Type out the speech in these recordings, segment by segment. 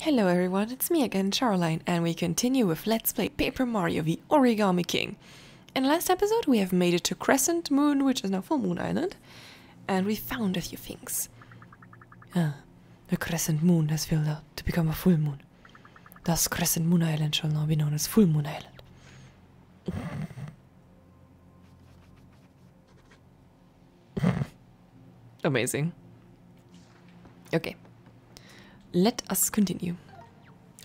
Hello everyone, it's me again, Caroline, and we continue with Let's Play Paper Mario the Origami King. In the last episode we have made it to Crescent Moon, which is now Full Moon Island, and we found a few things. Ah, the Crescent Moon has filled out to become a full moon. Thus Crescent Moon Island shall now be known as Full Moon Island. Amazing. Okay. Let us continue.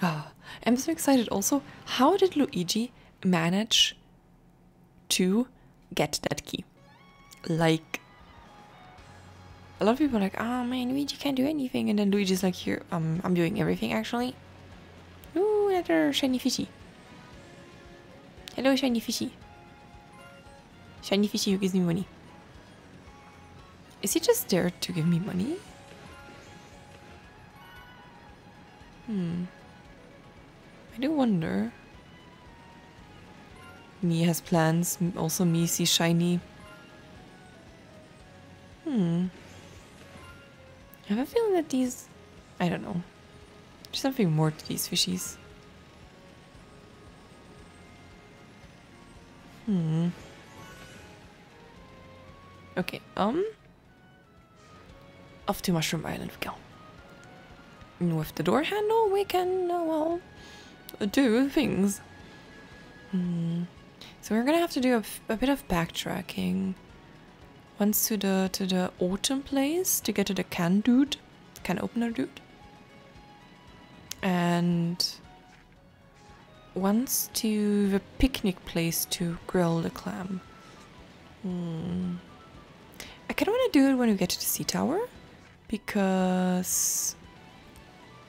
Ah, I'm so excited also. How did Luigi manage to get that key? Like, a lot of people are like, oh man, Luigi can't do anything. And then Luigi's like, here, um, I'm doing everything actually. Ooh, another shiny fishy. Hello, shiny fishy. Shiny fishy who gives me money. Is he just there to give me money? Hmm. I do wonder. Me has plans. Also, me see shiny. Hmm. I have a feeling that these. I don't know. There's something more to these fishies. Hmm. Okay, um. Off to Mushroom Island we go. And with the door handle, we can, uh, well, do things. Hmm. So we're gonna have to do a, bit of backtracking. Once to the to the autumn place to get to the can dude, can opener dude, and once to the picnic place to grill the clam. Hmm. I kind of want to do it when we get to the sea tower because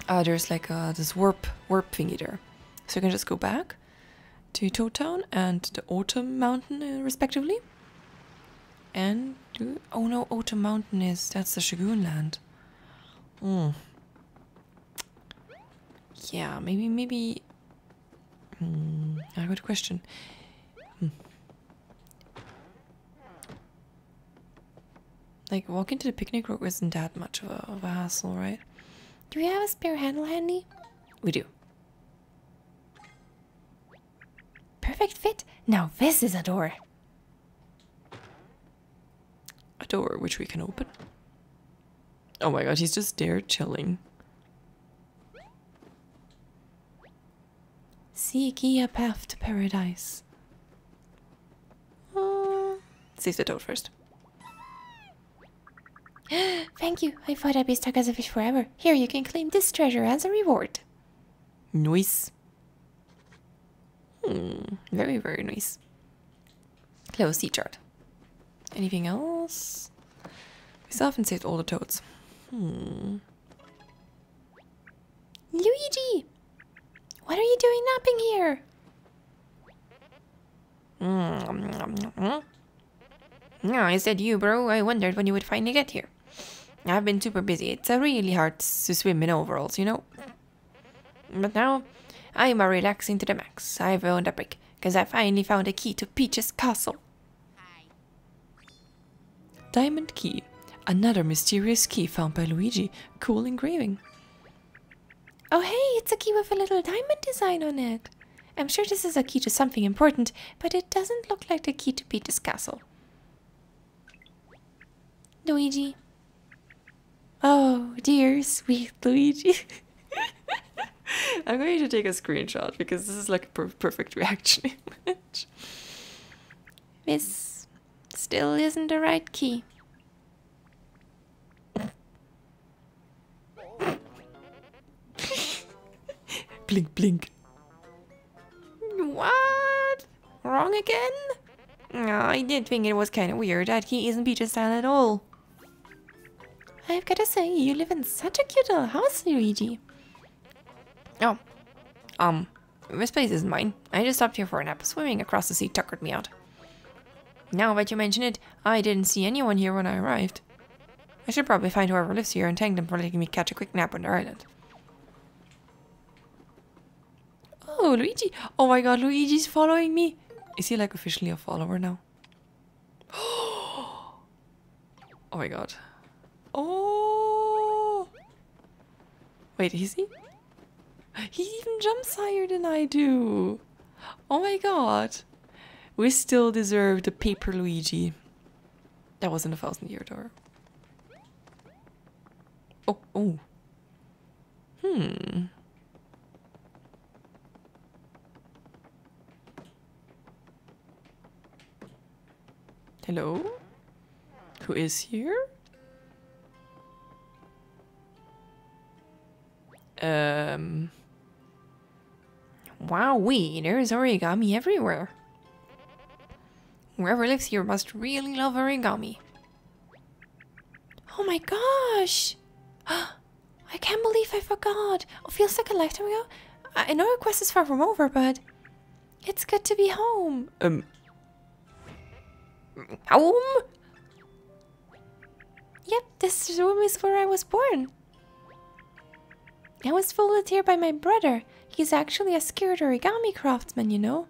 uh, there's like uh, this warp warp thingy there, so you can just go back to Toad Town and the Autumn Mountain uh, respectively. And do oh no, Autumn Mountain is that's the Shogun Land. Hmm. Yeah, maybe maybe. Hmm. I got a question. Hmm. Like walking to the picnic room isn't that much of a, of a hassle, right? Do we have a spare handle handy? We do. Perfect fit. Now this is a door. A door which we can open. Oh my god, he's just there chilling. Seek ye a path to paradise. Uh, save the toad first. Thank you. I thought I'd be stuck as a fish forever. Here, you can claim this treasure as a reward. Nice. Hmm, very, very nice. Close sea chart. Anything else? We still haven't saved all the toads. Hmm. Luigi! What are you doing napping here? Mm. No, I said you, bro. I wondered when you would finally get here. I've been super busy. It's uh, really hard to swim in overalls, you know. But now, I'm a relaxing to the max. I've earned a break, because I finally found a key to Peach's castle. Diamond Key. Another mysterious key found by Luigi. Cool engraving. Oh hey, it's a key with a little diamond design on it. I'm sure this is a key to something important, but it doesn't look like the key to Peach's castle. Luigi. Oh, dear sweet Luigi. I'm going to take a screenshot because this is like a per perfect reaction image. This still isn't the right key. blink, blink. What? Wrong again? Oh, I did think it was kind of weird. That key isn't Peach's style at all. I've got to say, you live in such a cute little house, Luigi. Oh, um, this place isn't mine. I just stopped here for a nap. Swimming across the sea tuckered me out. Now that you mention it, I didn't see anyone here when I arrived. I should probably find whoever lives here and thank them for letting me catch a quick nap on their island. Oh, Luigi. Oh my god, Luigi's following me. Is he like officially a follower now? oh my god. Oh! Wait, is he? He even jumps higher than I do. Oh my god. We still deserve the paper Luigi. That wasn't a thousand year door. Oh, oh. Hmm. Hello? Who is here? Um. Wowee, there's origami everywhere. Whoever lives here must really love origami. Oh my gosh! I can't believe I forgot. It feels like a lifetime ago. I know our quest is far from over, but it's good to be home. Um. Home? Yep, this room is where I was born. I was folded here by my brother. He's actually a skilled origami craftsman, you know.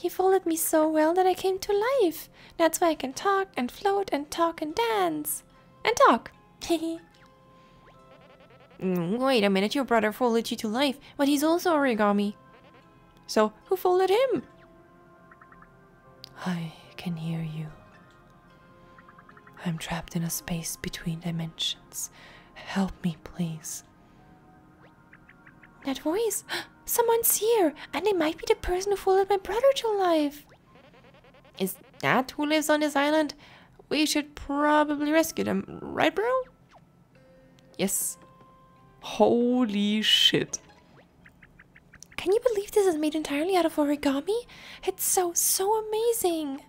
He folded me so well that I came to life. That's why I can talk and float and talk and dance. And talk. Wait a minute, your brother folded you to life, but he's also origami. So, who folded him? I can hear you. I'm trapped in a space between dimensions. Help me, please. That voice! Someone's here, and they might be the person who followed my brother to life. Is that who lives on this island? We should probably rescue them, right, bro? Yes. Holy shit. Can you believe this is made entirely out of origami? It's so, so amazing.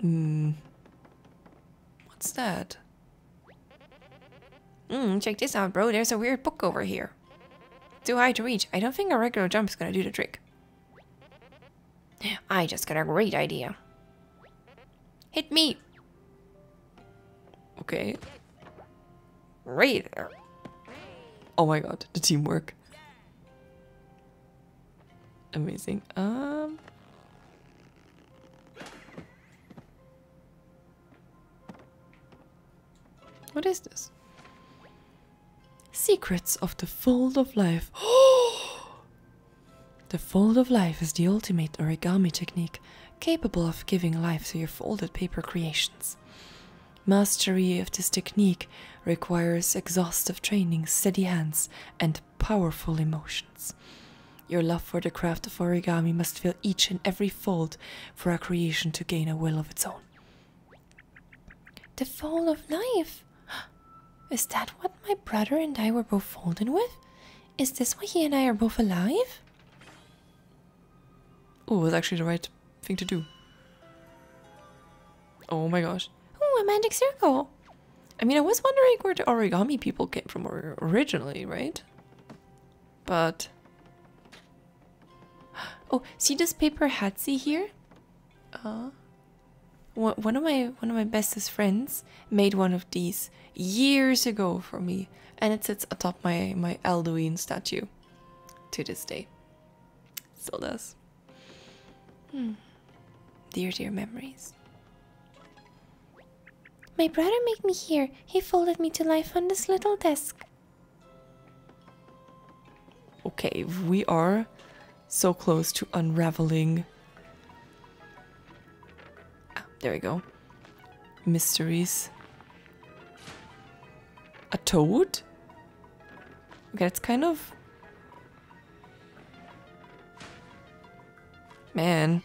Hmm. What's that? Hmm, check this out, bro. There's a weird book over here. Too high to reach. I don't think a regular jump is gonna do the trick. I just got a great idea. Hit me! Okay. Right there. Oh my god, the teamwork. Amazing. Um... What is this? Secrets of the Fold of Life. the Fold of Life is the ultimate origami technique capable of giving life to your folded paper creations. Mastery of this technique requires exhaustive training, steady hands, and powerful emotions. Your love for the craft of origami must fill each and every fold for a creation to gain a will of its own. The Fold of Life? Is that what my brother and I were both folded with? Is this why he and I are both alive? Oh, it was actually the right thing to do. Oh my gosh. Oh, a magic circle. I mean, I was wondering where the origami people came from originally, right? But... Oh, see this paper Hatsi here? Uh, one of my one of my bestest friends made one of these years ago for me, and it sits atop my my Alduin statue to this day. Still does. Hmm. Dear, dear memories. My brother made me here. He folded me to life on this little desk. Okay, we are so close to unraveling. There we go. Mysteries a toad? Okay, it's kind of... Man,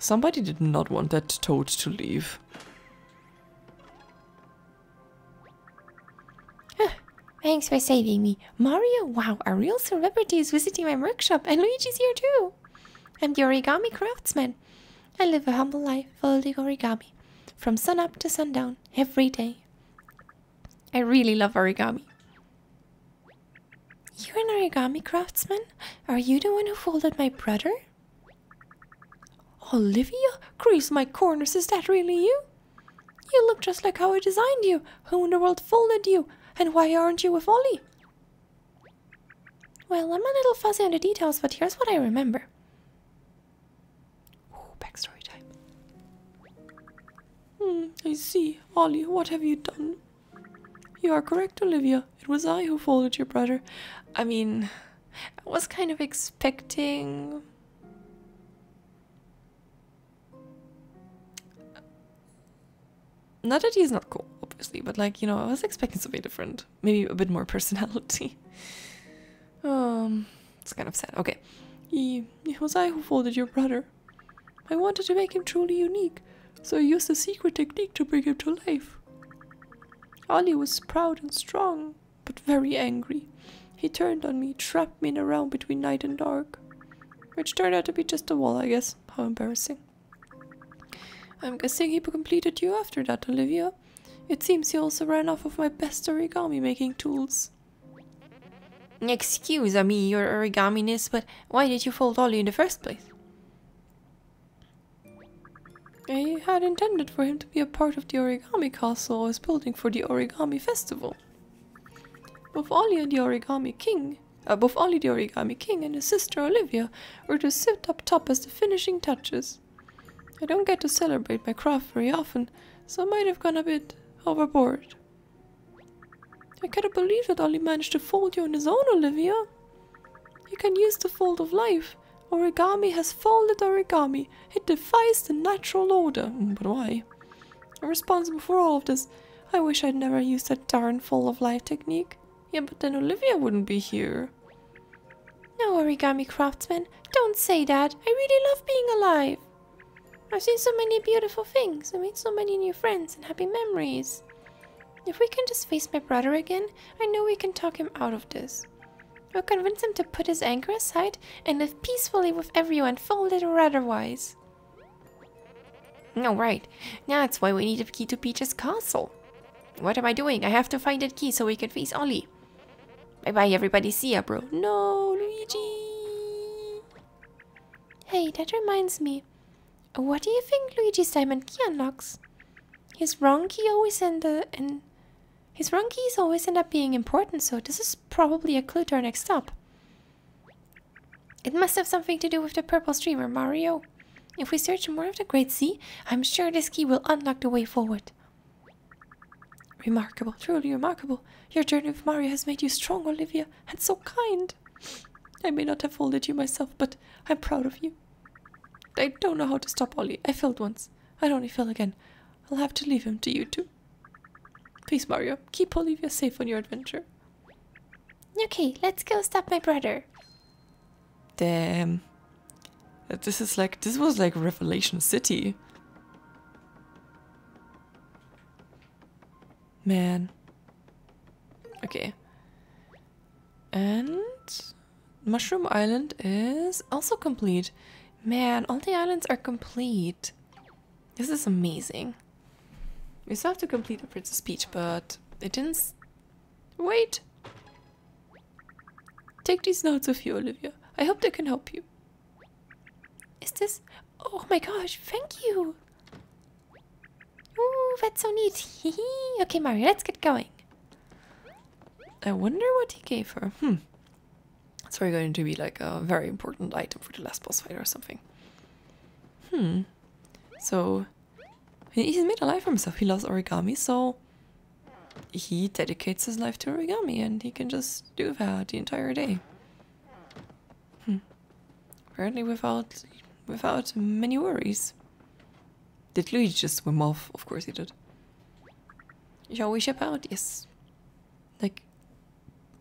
somebody did not want that toad to leave. Thanks for saving me. Mario, wow, a real celebrity is visiting my workshop and Luigi's here too. I'm the origami craftsman. I live a humble life folding origami from sun up to sundown every day. I really love origami. You're an origami craftsman? Are you the one who folded my brother? Olivia? Grease my corners, is that really you? You look just like how I designed you. Who in the world folded you? And why aren't you with Ollie? Well, I'm a little fuzzy on the details, but here's what I remember. Hmm, I see. Ollie, what have you done? You are correct, Olivia. It was I who folded your brother. I mean, I was kind of expecting. Not that he's not cool, obviously, but like, you know, I was expecting something different. Maybe a bit more personality. um, it's kind of sad. Okay. It was I who folded your brother. I wanted to make him truly unique, so I used a secret technique to bring him to life. Ollie was proud and strong, but very angry. He turned on me, trapped me in a realm between night and dark. Which turned out to be just a wall, I guess. How embarrassing. I'm guessing he completed you after that, Olivia. It seems he also ran off of my best origami making tools. Excuse me, your origaminess, but why did you fold Ollie in the first place? I had intended for him to be a part of the origami castle I was building for the origami festival. Both Ollie and the origami king, uh, both Ollie the origami king and his sister Olivia were to sit up top as the finishing touches. I don't get to celebrate my craft very often, so I might have gone a bit overboard. I cannot believe that Ollie managed to fold you on his own, Olivia. You can use the fold of life Origami has folded origami. It defies the natural order. Mm, but why? I'm responsible for all of this. I wish I'd never used that darn fold of life technique. Yeah, but then Olivia wouldn't be here. No, origami craftsman, don't say that. I really love being alive. I've seen so many beautiful things. I made so many new friends and happy memories. If we can just face my brother again, I know we can talk him out of this. We'll convince him to put his anger aside and live peacefully with everyone, folded or otherwise. No, right. Now that's why we need a key to Peach's castle. What am I doing? I have to find that key so we can face Ollie. Bye-bye, everybody. See ya, bro. No, Luigi. Hey, that reminds me. What do you think Luigi's diamond key unlocks? His wrong key always end the and his wrong keys always end up being important, so this is probably a clue to our next stop. It must have something to do with the purple streamer, Mario. If we search more of the Great Sea, I'm sure this key will unlock the way forward. Remarkable, truly remarkable. Your journey with Mario has made you strong, Olivia, and so kind. I may not have folded you myself, but I'm proud of you. I don't know how to stop Ollie. I failed once. I don't fail again. I'll have to leave him to you two. Please, Mario, keep Olivia safe on your adventure. Okay, let's go stop my brother. Damn. This is like, this was like Revelation City. Man. Okay. And Mushroom Island is also complete. Man, all the islands are complete. This is amazing. We still have to complete the Princess Peach, but it didn't... Wait! Take these notes with you, Olivia. I hope they can help you. Is this... Oh my gosh, thank you! Ooh, that's so neat. okay, Mario, let's get going. I wonder what he gave her. Hmm. It's probably going to be like a very important item for the last boss fight or something. Hmm. So, He's made a life for himself. He loves origami, so he dedicates his life to origami and he can just do that the entire day. Hmm. Apparently without without many worries. Did Luigi just swim off? Of course he did. Shall we ship out? Yes. Like,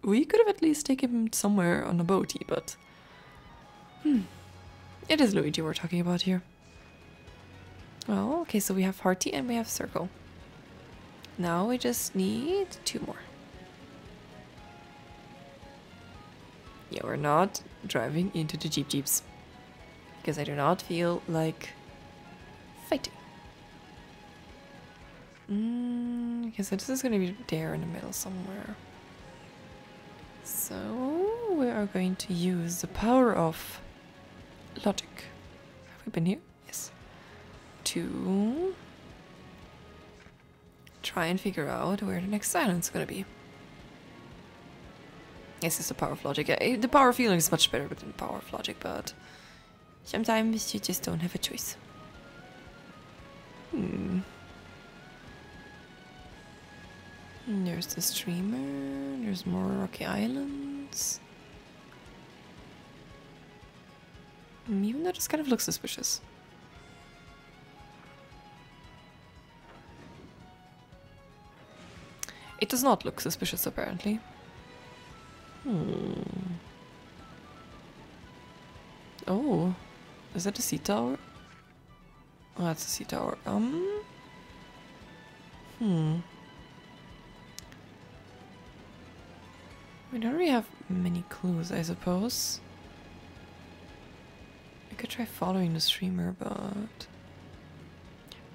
we could have at least taken him somewhere on a boaty, but... Hmm. It is Luigi we're talking about here. Oh, okay, so we have hearty and we have circle. Now we just need two more. Yeah, we're not driving into the Cheep Cheeps. Because I do not feel like fighting. Mm, okay, so this is going to be there in the middle somewhere. So we are going to use the power of logic. Have we been here? To try and figure out where the next island's gonna be. Yes, it's the power of logic. The power of feeling is much better than the power of logic, but sometimes you just don't have a choice. Hmm. There's the streamer. There's more rocky islands. Mm, Even though this kind of looks suspicious. It does not look suspicious, apparently. Hmm. Oh, is that a sea tower? Oh, that's a sea tower. Um. Hmm. We don't really have many clues, I suppose. I could try following the streamer, but.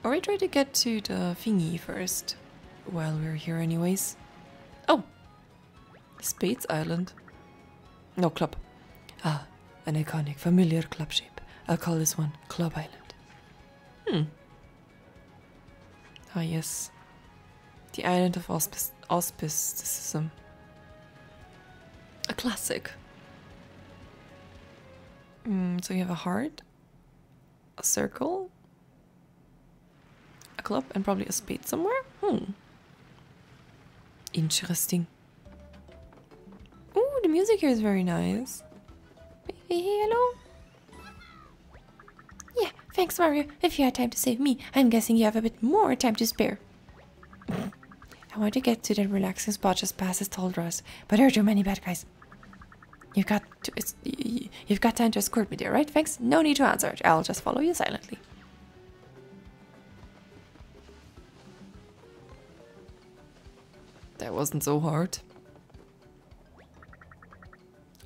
Or we try to get to the thingy first, while we're here, anyways. Oh! Spades Island. No, club. Ah, an iconic, familiar club shape. I'll call this one Club Island. Hmm. Ah, yes. The island of auspic- auspicism. A classic. Mm, so you have a heart, a circle, a club, and probably a spade somewhere? Hmm. Interesting. Ooh, the music here is very nice. Hello? Yeah, thanks, Mario. If you had time to save me, I'm guessing you have a bit more time to spare. I want to get to that relaxing spot just past this tall grass, but there are too many bad guys. You've got to, you've got time to escort me there, right? Thanks. No need to answer. I'll just follow you silently. That wasn't so hard.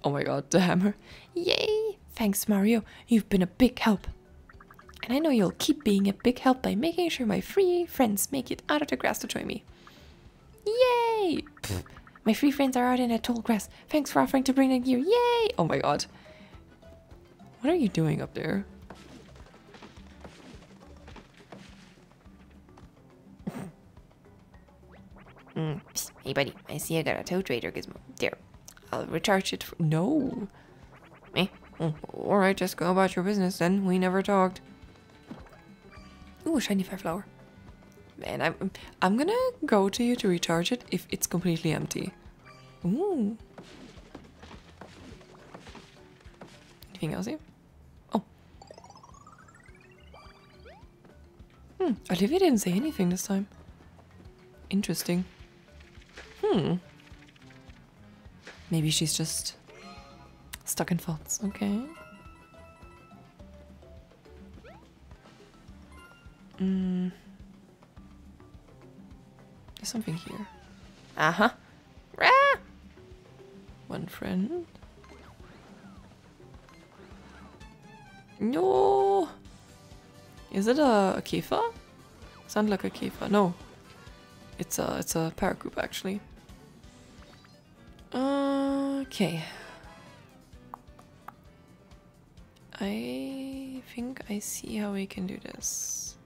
Oh my god, the hammer. Yay! Thanks, Mario. You've been a big help. And I know you'll keep being a big help by making sure my free friends make it out of the grass to join me. Yay! My free friends are out in that tall grass. Thanks for offering to bring them here. Yay! Oh my god. What are you doing up there? Mm, psst, hey buddy, I see I got a Toad Radar gizmo. There, I'll recharge it. For no. Eh? Oh, all right, just go about your business then. We never talked. Ooh, shiny fire flower. Man, I'm I'm gonna go to you to recharge it if it's completely empty. Ooh. Anything else here? Oh. Hmm. Olivia didn't say anything this time. Interesting. Hmm. Maybe she's just stuck in thoughts. Okay. Mm. There's something here. Uh huh. Rah! One friend. No. Is it a, a? Sound like a Kifa. No. It's a it's a paracoup actually. Okay. I think I see how we can do this.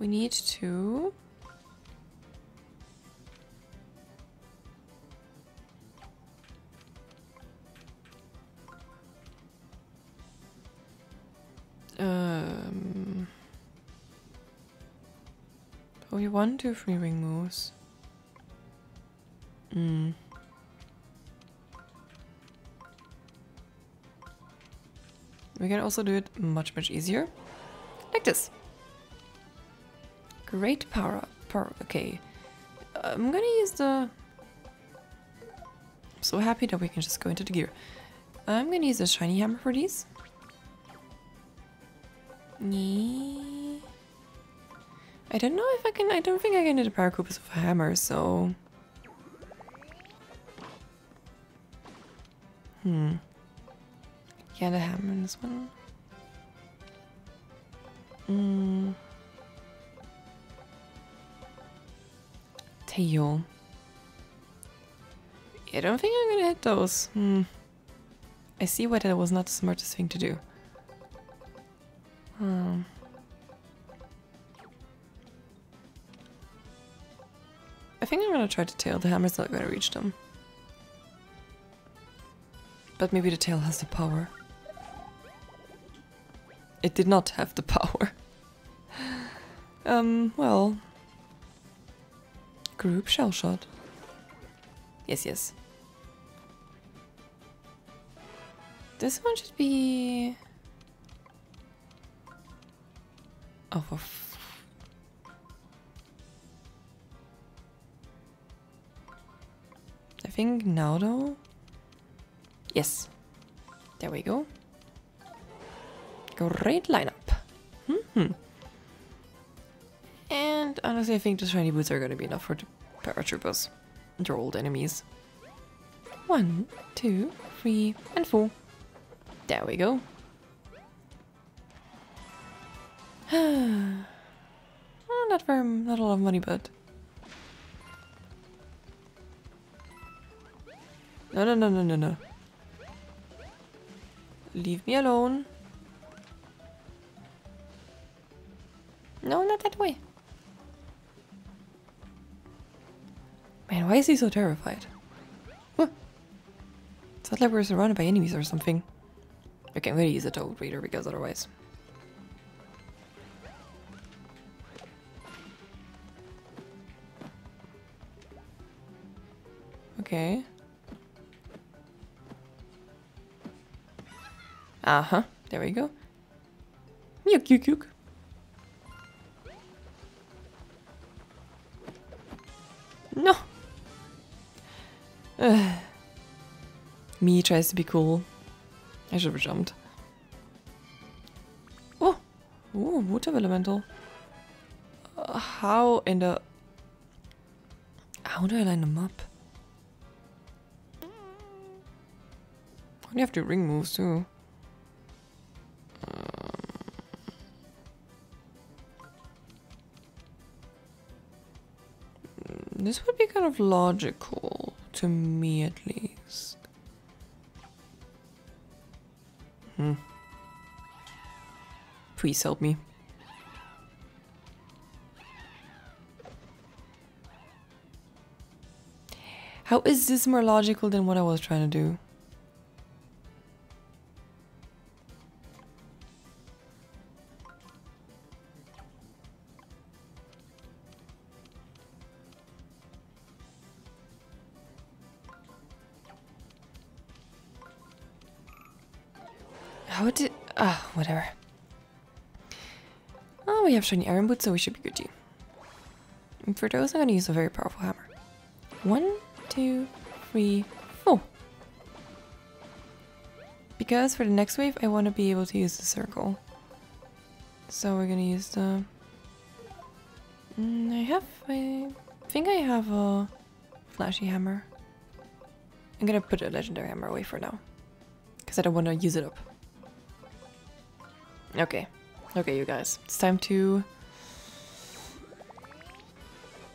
We need to um we one, two, three ring moves. Hmm. We can also do it much, much easier. Like this. Great power up. Power, okay. I'm gonna use the... I'm so happy that we can just go into the gear. I'm gonna use the shiny hammer for these. I don't know if I can. I don't think I can do the power with a hammer, so. Hmm. Yeah, the hammer in this one. Hmm. Tail. I don't think I'm gonna hit those. Hmm. I see why that was not the smartest thing to do. Hmm. I think I'm gonna try to tail. The hammer's not gonna reach them. But maybe the tail has the power. It did not have the power. um, well. Group shell shot. Yes, yes. This one should be. Oh, I think now though. Yes. There we go. Great lineup. hmm And honestly, I think the shiny boots are gonna be enough for the paratroopers. Your old enemies. One, two, three, and four. There we go. oh, not very, not a lot of money, but no, no, no, no, no, no. Leave me alone. No, not that way. Man, why is he so terrified? Huh. It's not like we're surrounded by enemies or something. Okay, I'm gonna use a Toad Radar because otherwise. Okay. Uh-huh. There we go. Yuk yuk yuk. No. Me tries to be cool. I should have jumped. Oh! Ooh, water elemental. Uh, how in the... How do I line them up? I only have to ring moves too. This would be kind of logical to me at least. Hmm. Please help me. How is this more logical than what I was trying to do? Have shiny iron boots, so we should be good. And for those, I'm gonna use a very powerful hammer. One, two, three, four. Because for the next wave, I want to be able to use the circle. So we're gonna use the... Mm, I have... I think I have a flashy hammer. I'm gonna put a legendary hammer away for now. Because I don't want to use it up. Okay. Okay, you guys. It's time to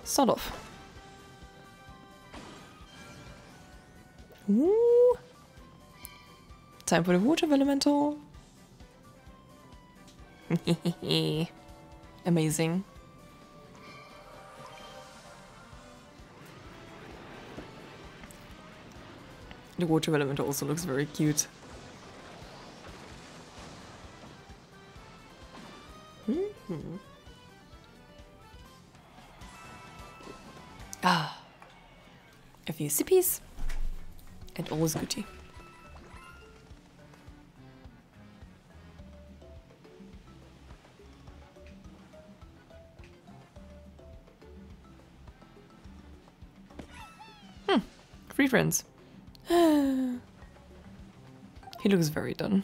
start off. Ooh. Time for the water elemental. Amazing. The water elemental also looks very cute. Few sippies. And all is Gucci. Hmm. Free friends. he looks very done.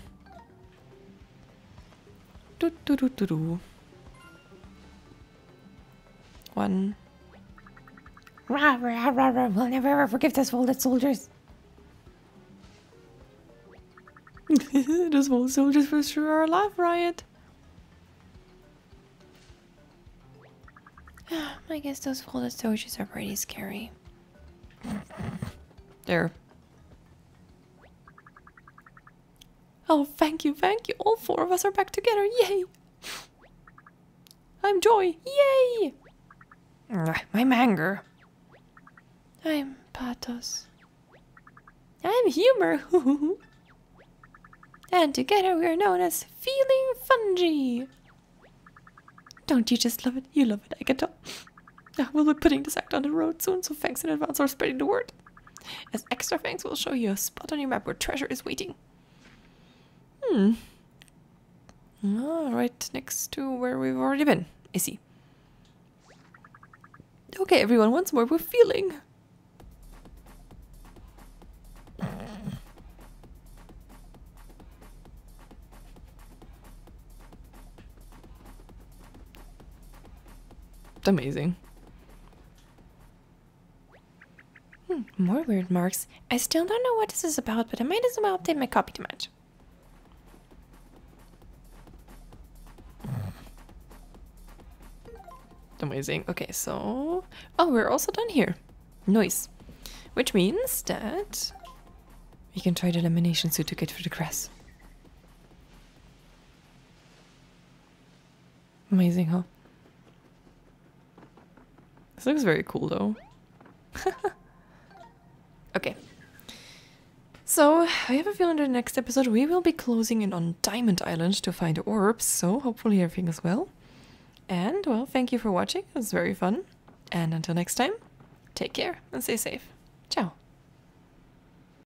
Do, do, do, do, do. One. Rah, rah, rah, rah. We'll never ever forgive those folded soldiers. Those old soldiers for sure are alive, Riot. I guess those folded soldiers are pretty scary. There. Oh, thank you, thank you. All four of us are back together. Yay! I'm Joy. Yay! I'm anger. I'm Pathos. I'm Humor. and together we are known as Feeling Fungi. Don't you just love it? You love it, I can tell. We'll be putting this act on the road soon, so thanks in advance for spreading the word. As extra thanks, we'll show you a spot on your map where treasure is waiting. Hmm. Ah, right next to where we've already been. I see. Okay, everyone, once more, we're feeling. Amazing. Hmm, more weird marks. I still don't know what this is about, but I might as well update my copy to match. Amazing. Okay, so... Oh, we're also done here. Nice. Which means that... We can try the elimination suit to get through the grass. Amazing, huh? This looks very cool, though. okay. So, I have a feeling in the next episode we will be closing in on Diamond Island to find orbs, so hopefully everything is well. And, well, thank you for watching. It was very fun. And until next time, take care and stay safe. Ciao.